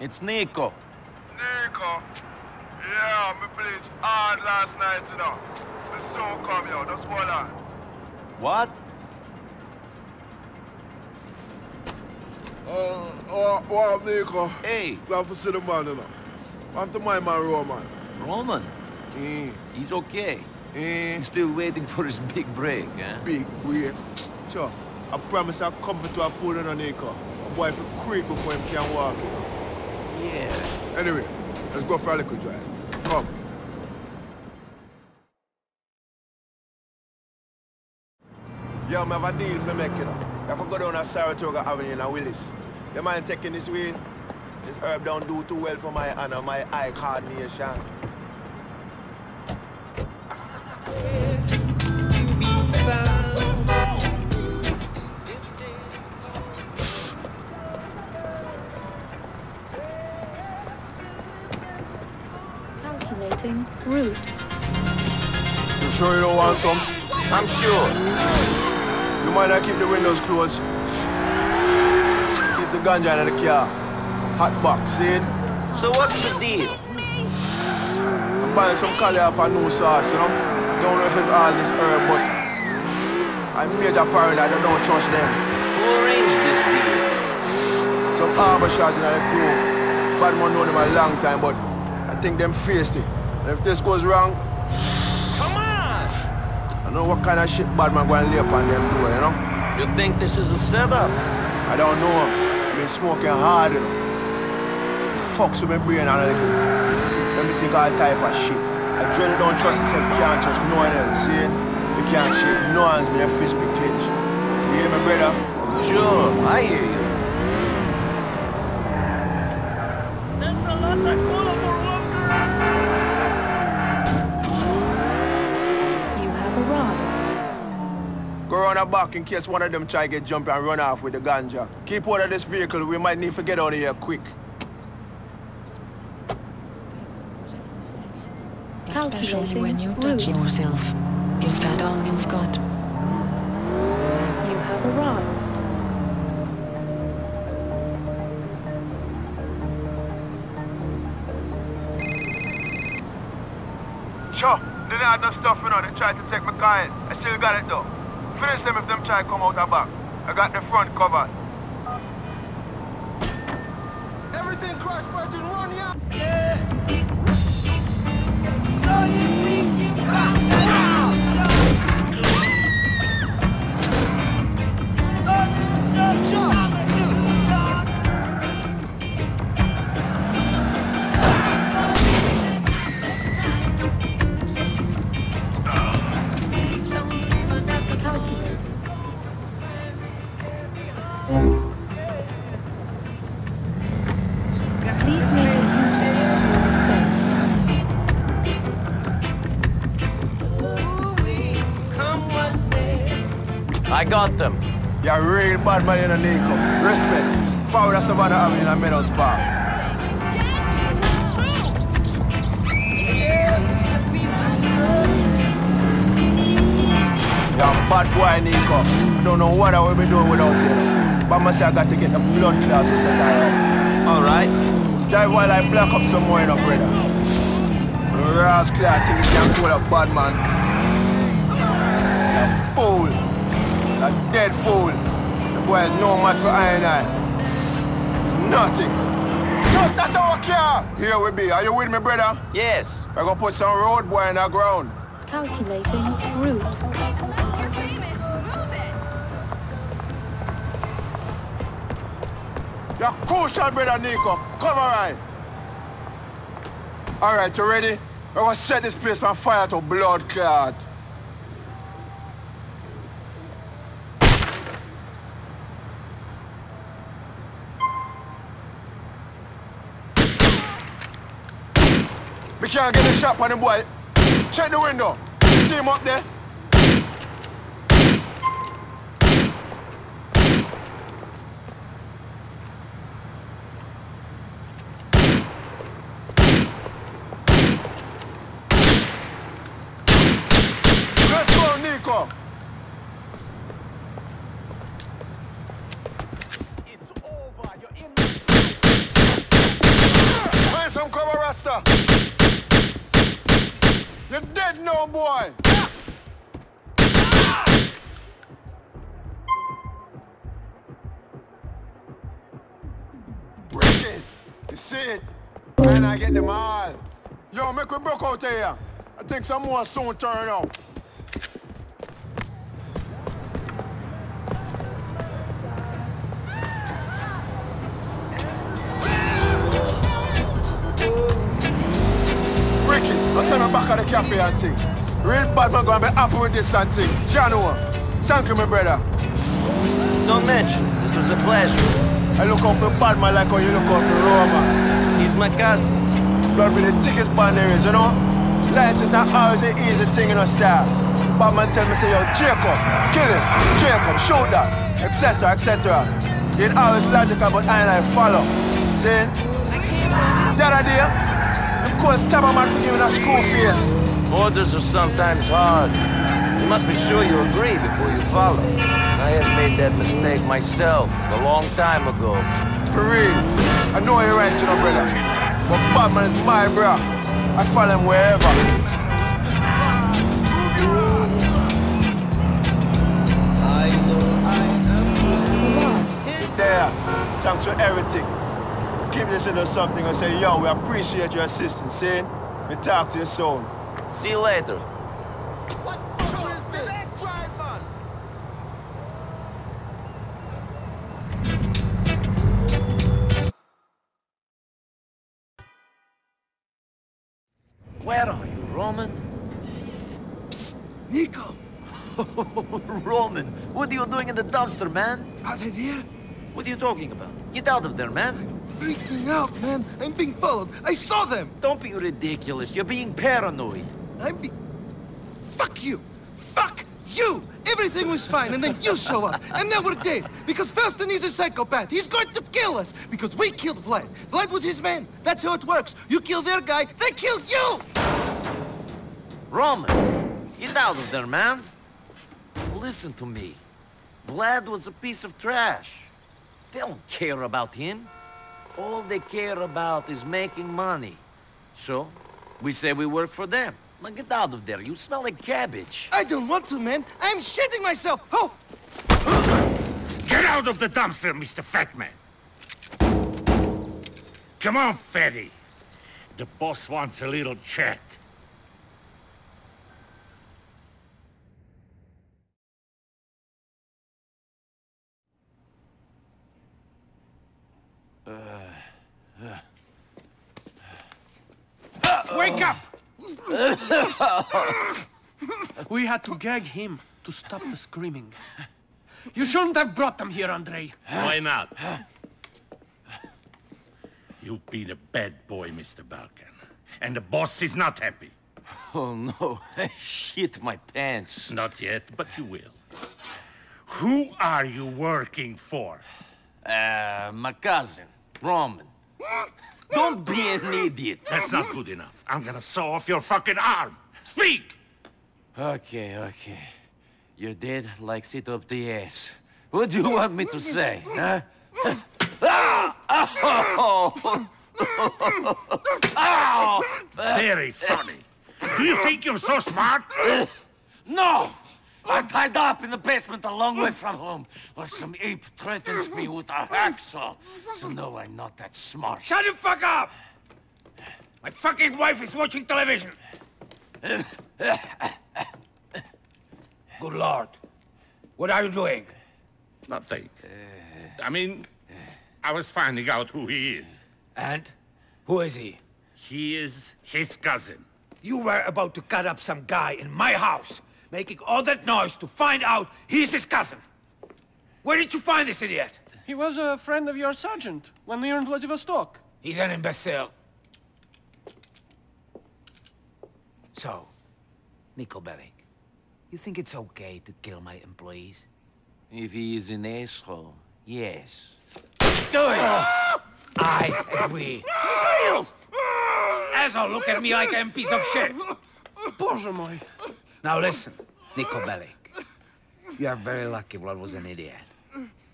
It's Niko. Niko. Yeah, me bleach hard last night, you know. Me soon come here. Just hold on. What? Uh, oh, oh, Niko. Hey, Glad to see the man, you know. Want to my Roman. Roman. Mm, He's okay. mm, He's still waiting for his big break, eh? big break. Sure. I promise I'll come to a fool in a Niko. A boy for creep before him can walk. Yeah. Anyway, let's go for a little drive. Come. Yo, I have a deal for make, you know. You have to go down to Saratoga Avenue in Willis. You mind taking this way? This herb don't do too well for my honor, my eye coordination. Sure want some? I'm sure. You might not keep the windows closed? Keep the ganja in the car. Hot box, see it? So what's the deal? I'm buying some curry off a new sauce, you know? Don't know if it's all this herb, but I'm major paranoid, I don't trust them. Who arranged this deal? Some armor shot in the crew. Bad man know them a long time, but I think them faced it. And if this goes wrong! I don't know what kind of shit bad man going to lay upon them door, you know? You think this is a setup? I don't know. I've been smoking hard, you know. It fucks with my brain and a little. Let me think all type of shit. I really don't trust myself, can't trust no one else, see? You can't shake no hands your fist be clenched. You hear me, brother? Sure, I hear. You have arrived. Go around the back in case one of them try to get jump and run off with the ganja. Keep hold of this vehicle, we might need to get out of here quick. Especially when you touch Calculating route. yourself. Is that all you've got? You have arrived. Sure, they didn't have no stuff, you know, they tried to take my car in. I still got it though. Finish them if them try to come out the back. I got the front covered. Everything crash, Virgin, run ya! Calculating. Got them. You're a real bad man in a Niko. Respect. Forward us about having in a Meadows Park. You're a bad boy, Niko. Don't know what I will be doing without you. But I say I got to get the blood clots to set that All right. Drive while I block up some more, you know, brother. Rascal, I think you can call a bad man. A dead fool. The boy has no match for I and I. Nothing. Chuck, that's our car. Here we be. Are you with me, brother? Yes. We're gonna put some road boy in the ground. Calculating route. You're crucial, brother Niko. Cover right. All right, you ready? We're gonna set this place on fire to blood clot. Can't get a shot on the boy. Check the window. See him up there? I get them all. Yo, make we broke out here. I think some more soon turn up. Ricky, I'm coming back at the cafe and thing. Real bad man gonna be happy with this and thing. Jano, thank you, my brother. Don't mention. It was a pleasure. I look out for bad man like how you look out for Roma. He's my cousin. Blood with the thickest is, you know? Life is not always an easy thing in a style. Bad man tell me, say, yo, Jacob, kill him, Jacob, shoot that, etc., etc. It always logical, but I and I follow. See? Other day, them could stab a man for giving a school face. Orders are sometimes hard. You must be sure you agree before you follow. I have made that mistake myself a long time ago. For real. I know you're right, you know, brother. But Badman is my bro. I follow him wherever. There. Thanks for everything. Keep this to something and say, yo, we appreciate your assistance, see? We talk to you soon. See you later. Dumpster, man? are they there? What are you talking about? Get out of there, man. I'm Freaking out, man. I'm being followed. I saw them. Don't be ridiculous. You're being paranoid. I'm be... Fuck you. Fuck you. Everything was fine, and then you show up. And now we're dead. Because Faustin is a psychopath. He's going to kill us. Because we killed Vlad. Vlad was his man. That's how it works. You kill their guy, they kill you. Roman, get out of there, man. Listen to me. Vlad was a piece of trash. They don't care about him. All they care about is making money. So, we say we work for them. Now get out of there. You smell like cabbage. I don't want to, man. I'm shitting myself. Oh, Get out of the dumpster, Mr. Fatman! Come on, Fatty. The boss wants a little chat. Wake up! We had to gag him to stop the screaming. You shouldn't have brought them here, Andrei. Why not? You've been a bad boy, Mr. Balkan. And the boss is not happy. Oh no, I shit my pants. Not yet, but you will. Who are you working for? Uh, my cousin, Roman. Don't be an idiot. That's not good enough. I'm gonna saw off your fucking arm. Speak! Okay, okay. You're dead like sit up the ass. What do you want me to say, huh? Very funny. Do you think you're so smart? No! I'm tied up in the basement a long way from home, while some ape threatens me with a hacksaw. So no, I'm not that smart. Shut the fuck up! My fucking wife is watching television. Good lord. What are you doing? Nothing. I mean, I was finding out who he is. And? Who is he? He is his cousin. You were about to cut up some guy in my house, making all that noise to find out he's his cousin. Where did you find this idiot? He was a friend of your sergeant when we were in Vladivostok. He's an imbecile. So, Niko Bellic, you think it's okay to kill my employees? If he is an asshole, yes. Do it! I agree. Real! Asshole, look at me like I'm a piece of shit. Boże. Now listen, Niko Bellic. You are very lucky Vlad was an idiot.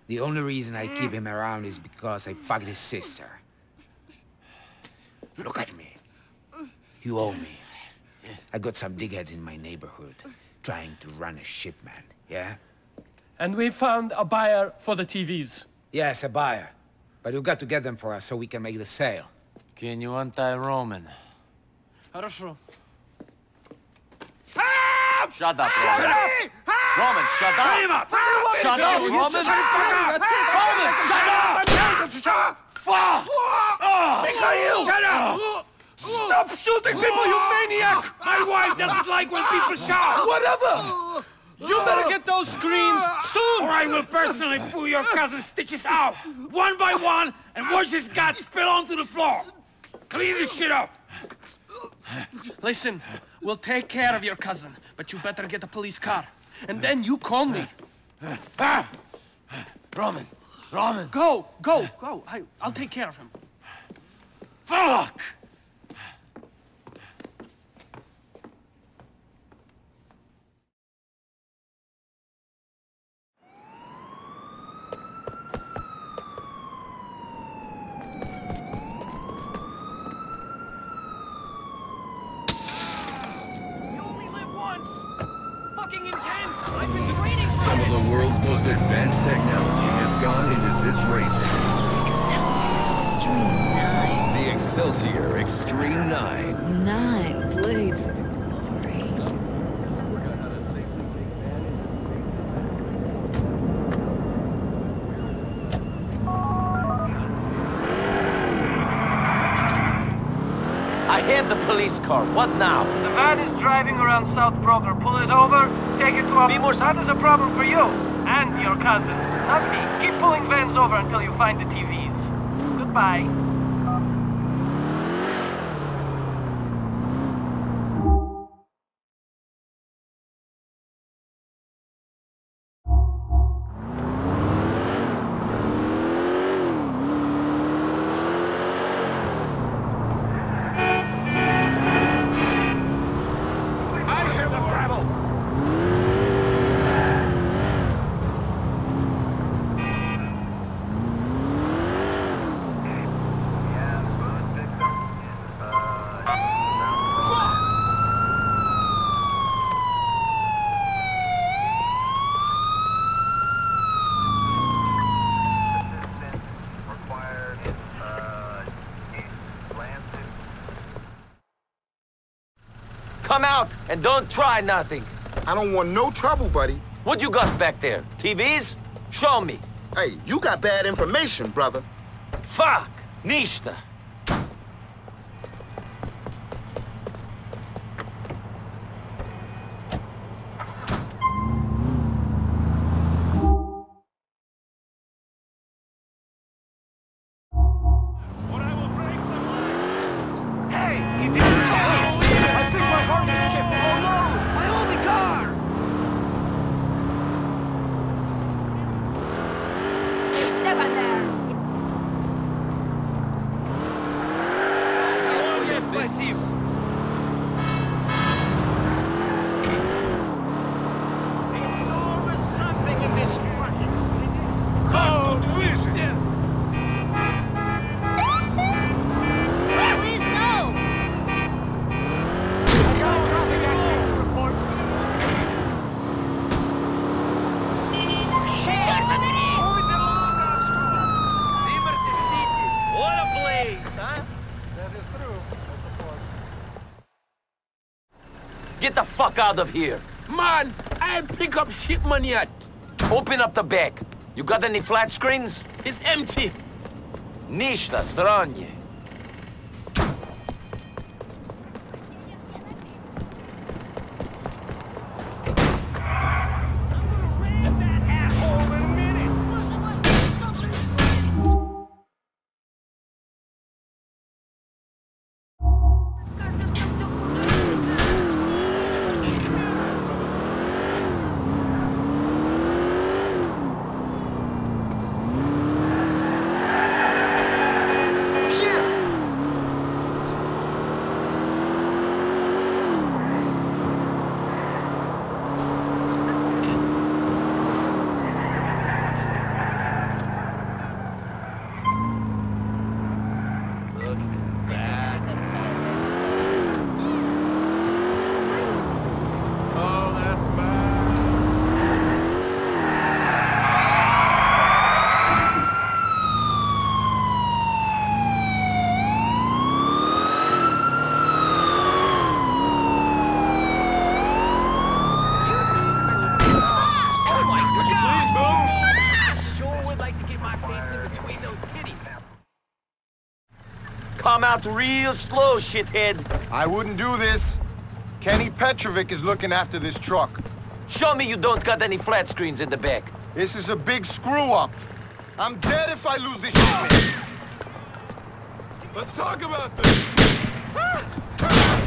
The only reason I keep him around is because I fucked his sister. Look at me. You owe me. I got some digheads in my neighborhood trying to run a shipment, yeah? And we found a buyer for the TVs. Yes, a buyer. But you got to get them for us so we can make the sale. Can you untie Roman? Хорошо. Shut up, Roman. Roman, shut up. Shut him up. Shut up, Roman. Roman, shut up. Fuck. Mikhail! Shut up! Stop shooting people, you maniac! My wife doesn't like when people shout! Whatever! You better get those screens soon! Or I will personally pull your cousin's stitches out, one by one, and watch his guts spill onto the floor! Clean this shit up! Listen, we'll take care of your cousin, but you better get a police car. And then you call me. Roman, Roman. Go, go, go. I, I'll take care of him. Fuck! Excelsior Extreme 9. Nine blades of glory. I have the police car. What now? The van is driving around South Broker. Pull it over, take it to a... Be more- That is a problem for you and your cousin, not me. Keep pulling vans over until you find the TVs. Goodbye. And don't try nothing. I don't want no trouble, buddy. What you got back there? TVs? Show me. Hey, you got bad information, brother. Fuck! Nishta. Hey! It is I think my heart is skipped. Oh no! My only car! There's always something in this fucking city. Cold vision! Please no! Liberty City. What a place, huh? That is true, I suppose. Get the fuck out of here. Man, I pick up shipment yet. Open up the back. You got any flat screens? It's empty. Nishta, stranje. Come out real slow, shithead. I wouldn't do this. Kenny Petrovic is looking after this truck. Show me you don't got any flat screens in the back. This is a big screw-up. I'm dead if I lose this shipment. Let's talk about this. Ah!